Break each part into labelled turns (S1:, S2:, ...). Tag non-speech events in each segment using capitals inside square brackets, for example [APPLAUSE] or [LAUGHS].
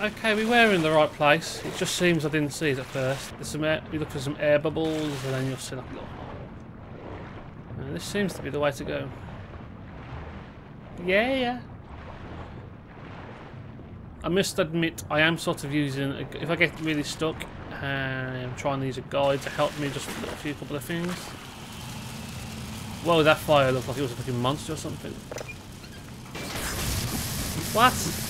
S1: Okay, we were in the right place. It just seems I didn't see it at first. There's some air, you look for some air bubbles and then you'll see like a little hole. This seems to be the way to go. Yeah, yeah. I must admit, I am sort of using, a, if I get really stuck, uh, I'm trying to use a guide to help me just a few couple of things. Whoa, that fire looked like it was a fucking monster or something. What?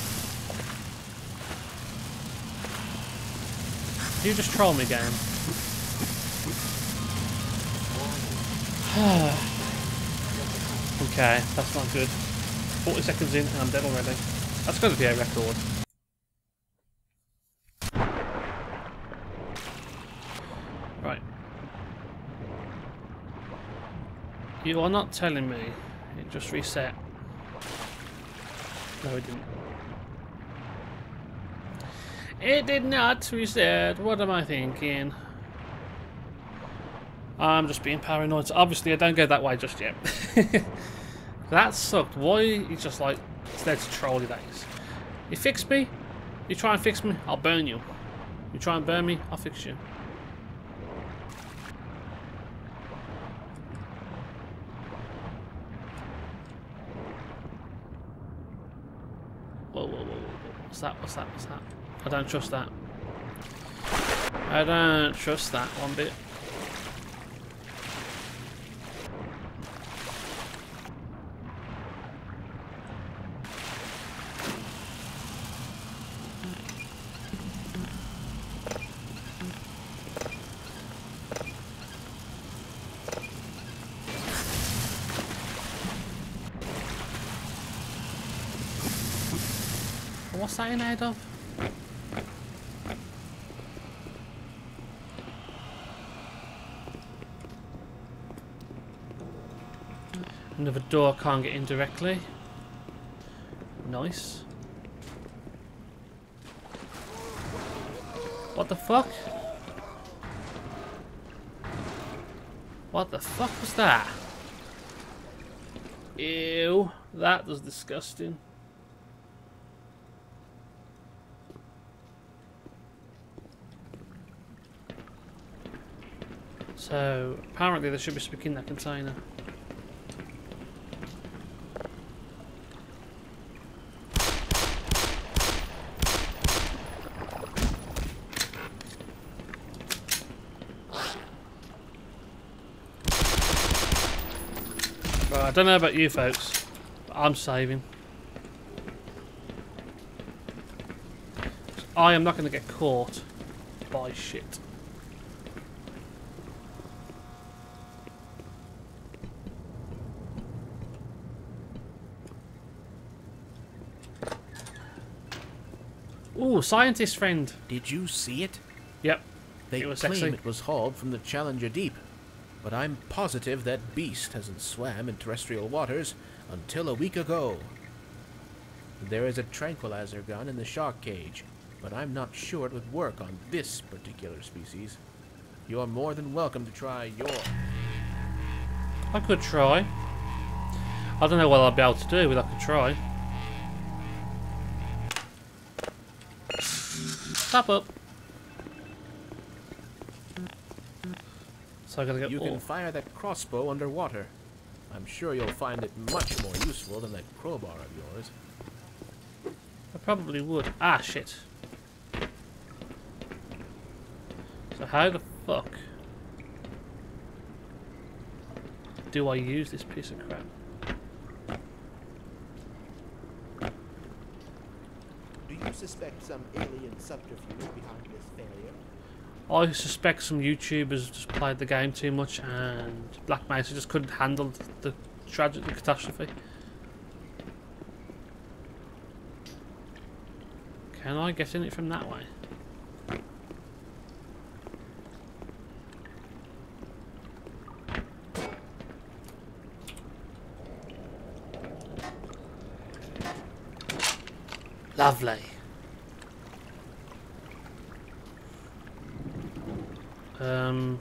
S1: You just troll me, game. [SIGHS] okay, that's not good. 40 seconds in and I'm dead already. That's going to be a record. Right. You are not telling me it just reset. No, it didn't. It did not reset. What am I thinking? I'm just being paranoid. Obviously, I don't go that way just yet. [LAUGHS] that sucked. Why? He's just like, instead to troll you, that is. You fix me? You try and fix me? I'll burn you. You try and burn me? I'll fix you. Whoa, whoa, whoa, whoa. What's that? What's that? What's that? I don't trust that. I don't trust that one bit. What's that in aid of? Another door can't get in directly. Nice. What the fuck? What the fuck was that? Ew, that was disgusting. So, apparently there should be something in that container. I don't know about you folks, but I'm saving. I am not going to get caught by shit. Ooh, scientist friend.
S2: Did you see it?
S1: Yep.
S2: They
S1: It was
S2: claim
S1: sexy.
S2: it was hauled from the Challenger Deep, but I'm positive that beast hasn't swam in terrestrial waters until a week ago. There is a tranquilizer gun in the shark cage, but I'm not sure it would work on this particular species. You're more than welcome to try your...
S1: I could try. I don't know what I'll be able to do, but I could try. Stop up. So I gotta get
S2: You
S1: all.
S2: can fire that crossbow underwater. I'm sure you'll find it much more useful than that crowbar of yours.
S1: I probably would. Ah, shit. So how the fuck do I use this piece of crap?
S3: Do you suspect some alien subterfuge behind this failure?
S1: I suspect some YouTubers just played the game too much and Black Mesa just couldn't handle the tragic catastrophe. Can I get in it from that way? Lovely. Um,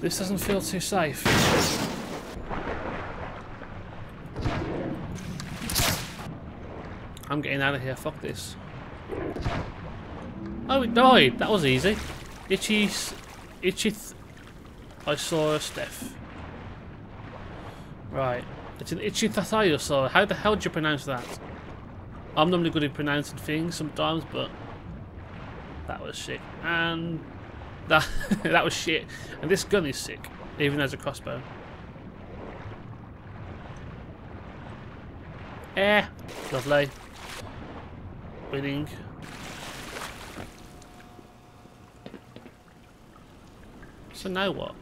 S1: this doesn't feel too safe. I'm getting out of here. Fuck this. Oh, it died. That was easy. Itchy... Itchy... I saw a Steph. Right. It's an Ichthyosaur. How the hell do you pronounce that? I'm normally good at pronouncing things sometimes, but that was shit. And that [LAUGHS] that was shit. And this gun is sick, even as a crossbow. Eh, lovely. Winning. So now what?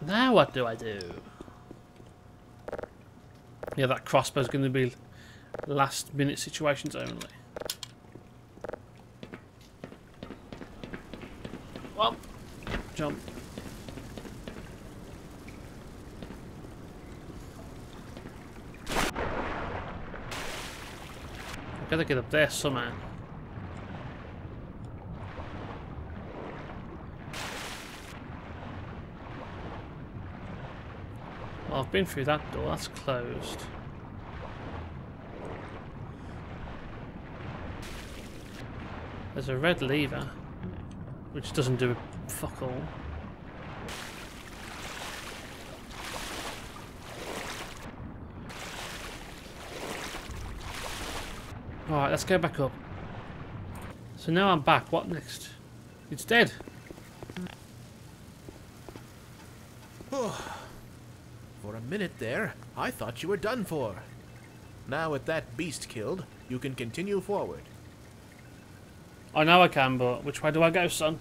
S1: Now what do I do? Yeah, that crossbow's going to be last minute situations only. Well, jump. Gotta get up there somehow. Well, I've been through that door, that's closed. There's a red lever, which doesn't do a fuck all. Alright, let's go back up. So now I'm back, what next? It's dead.
S2: For a minute there, I thought you were done for. Now with that beast killed, you can continue forward.
S1: Oh, I know I can, but which way do I go, son?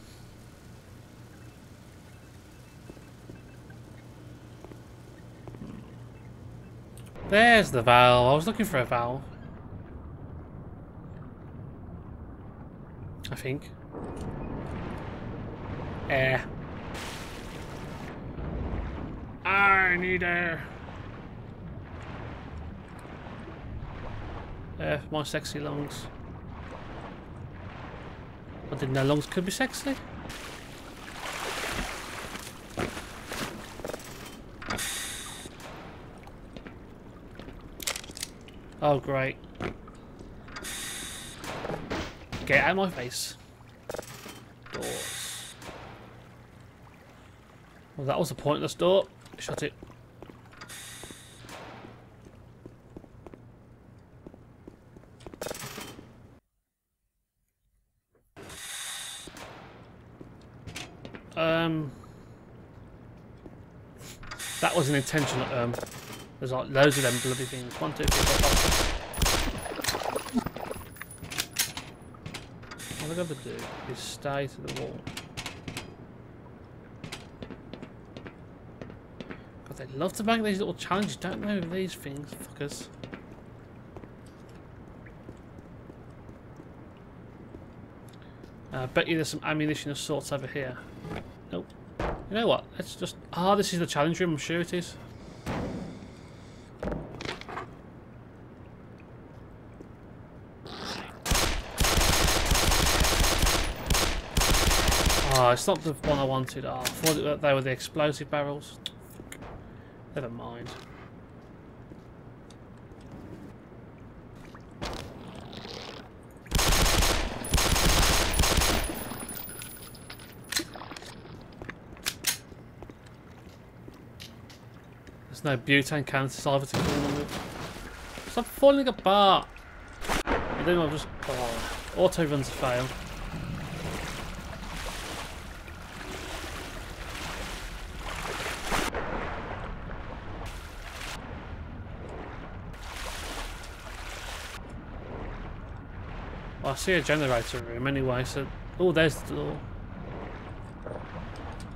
S1: There's the valve. I was looking for a valve. I think. Air. I need air. For uh, my sexy lungs. I didn't know lungs could be sexy. Oh, great. Get out of my face. Doors. Well, that was a pointless door. Shut it. Um, that was an intentional. Um, there's like loads of them bloody things. One, two, three, four, five. All I gotta do is stay to the wall. They love to make these little challenges. Don't know these things, fuckers. I bet you there's some ammunition of sorts over here. Nope. You know what? Let's just... Ah, this is the challenge room. I'm sure it is. Oh, it's not the one I wanted. Oh, I thought they were the explosive barrels. Never mind. There's no butane canister either to kill them with. Stop falling apart! And then I'll just... Oh, auto runs fail. Well, I see a generator room anyway, so... Oh, there's the door.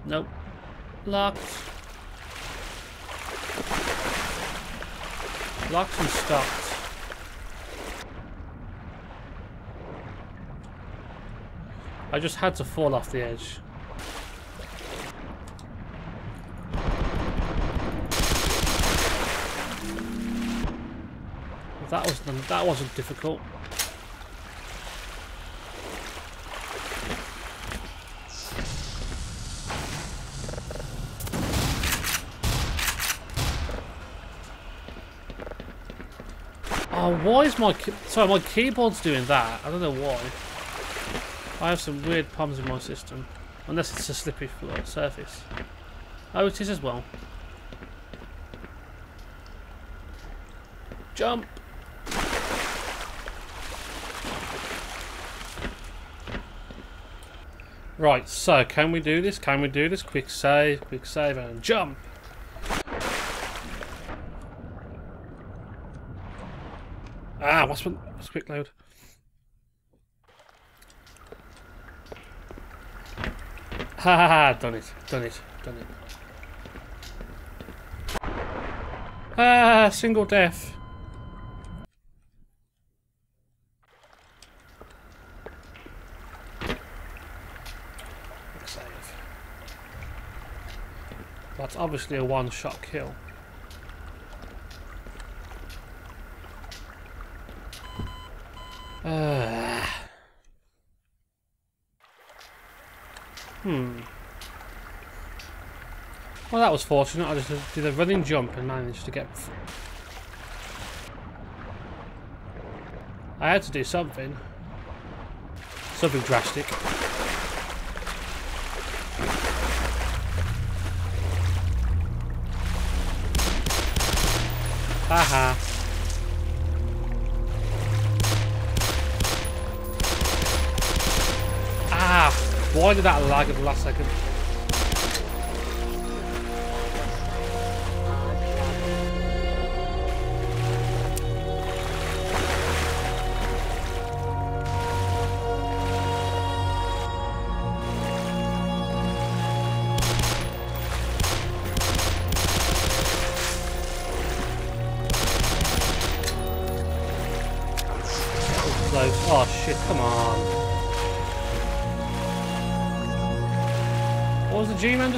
S1: Nope. Locked. Locked and stopped. I just had to fall off the edge. That was that wasn't difficult. Oh, why is my... Sorry, my keyboard's doing that. I don't know why. I have some weird problems in my system. Unless it's a slippery floor surface. Oh, it is as well. Jump! Right, so can we do this? Can we do this? Quick save, quick save, and jump! Ah, what's one? What's quick load? Ha ha ha! Done it! Done it! Done it! Ah, single death. Save. That's obviously a one-shot kill. Uh, hmm. Well, that was fortunate. I just did a running jump and managed to get. I had to do something. Something drastic. Haha. Why did that lag at the last second?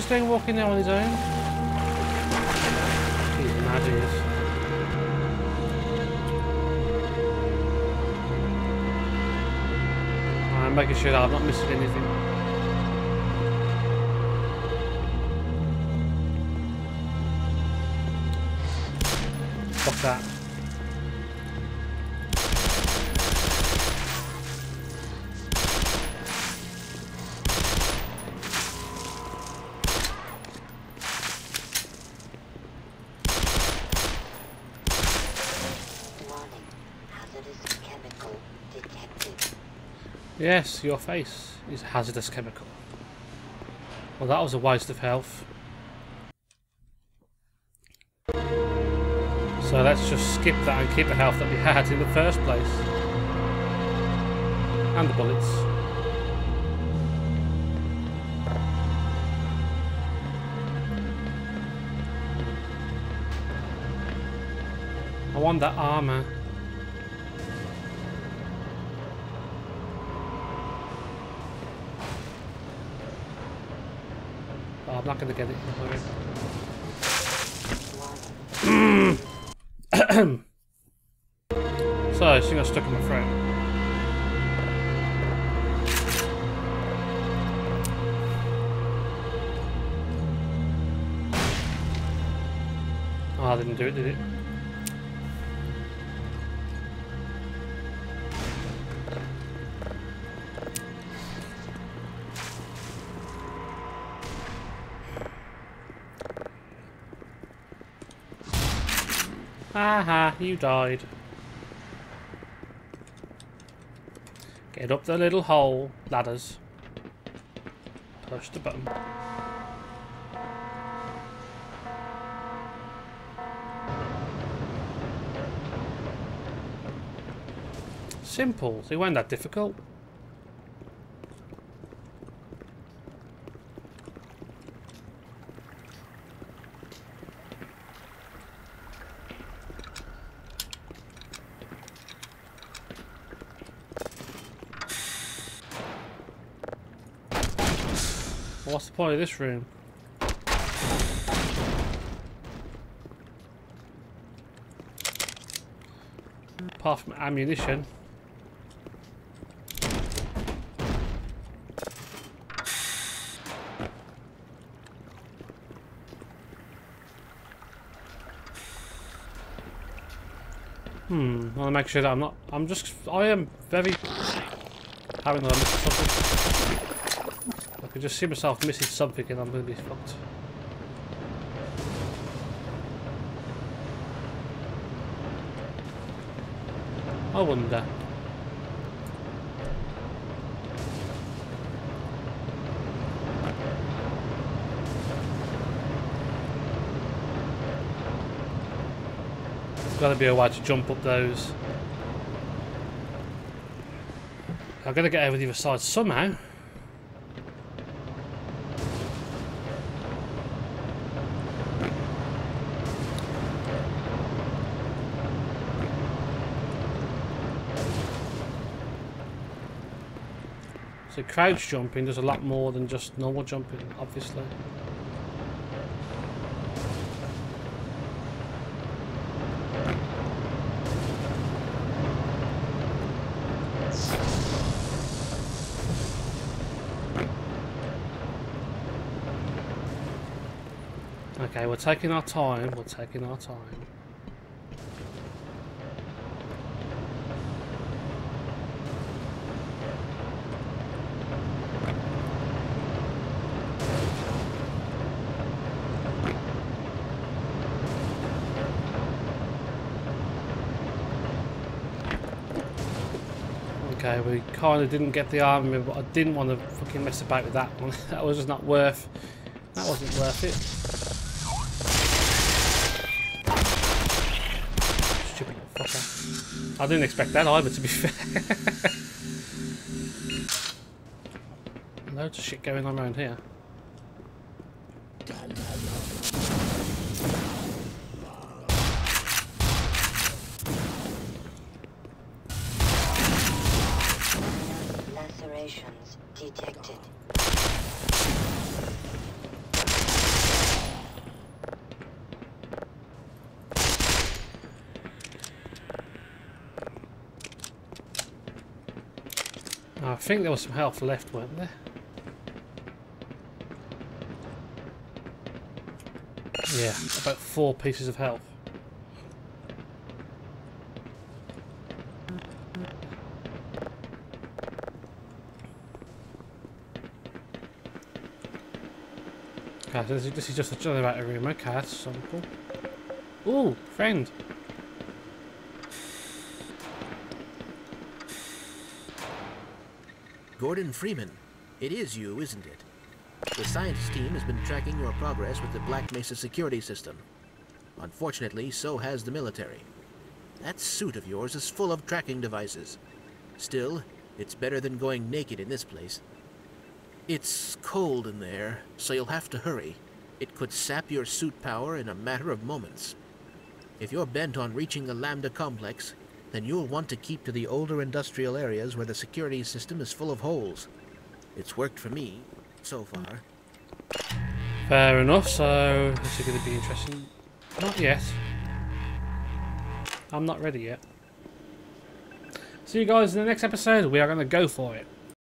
S1: Just doing walking there on his own? He's mad he is. I'm making sure that I'm not missing anything. What's that? Yes, your face is a hazardous chemical. Well, that was a waste of health. So let's just skip that and keep the health that we had in the first place. And the bullets. I want that armor. Oh, I'm not going to get it. [COUGHS] so, I think I stuck in my throat. Oh, ah, I didn't do it, did it? Haha, you died. Get up the little hole, ladders. Push the button. Simple, it weren't that difficult. What's the point of this room? Apart from ammunition. Hmm, I want to make sure that I'm not... I'm just... I am very... Having that I missed something. I can just see myself missing something and I'm going to be fucked. I wonder. There's got to be a way to jump up those. I've got to get over the other side somehow. So crouch jumping does a lot more than just normal jumping, obviously. Okay, we're taking our time, we're taking our time. Okay, we kind of didn't get the armor, but I didn't want to fucking mess about with that one. [LAUGHS] that was just not worth. That wasn't worth it. Stupid fucker. I didn't expect that either, to be [LAUGHS] fair. Loads of shit going on around here. Think there was some health left, weren't there? Yeah, about four pieces of health. Okay, so this is- just a generator room. Okay, that's simple. Ooh, friend.
S2: Gordon Freeman. It is you, isn't it? The science team has been tracking your progress with the Black Mesa security system. Unfortunately, so has the military. That suit of yours is full of tracking devices. Still, it's better than going naked in this place. It's cold in there, so you'll have to hurry. It could sap your suit power in a matter of moments. If you're bent on reaching the Lambda complex, then you'll want to keep to the older industrial areas where the security system is full of holes. It's worked for me, so far.
S1: Fair enough, so this is going to be interesting. Not yet. I'm not ready yet. See you guys in the next episode. We are going to go for it.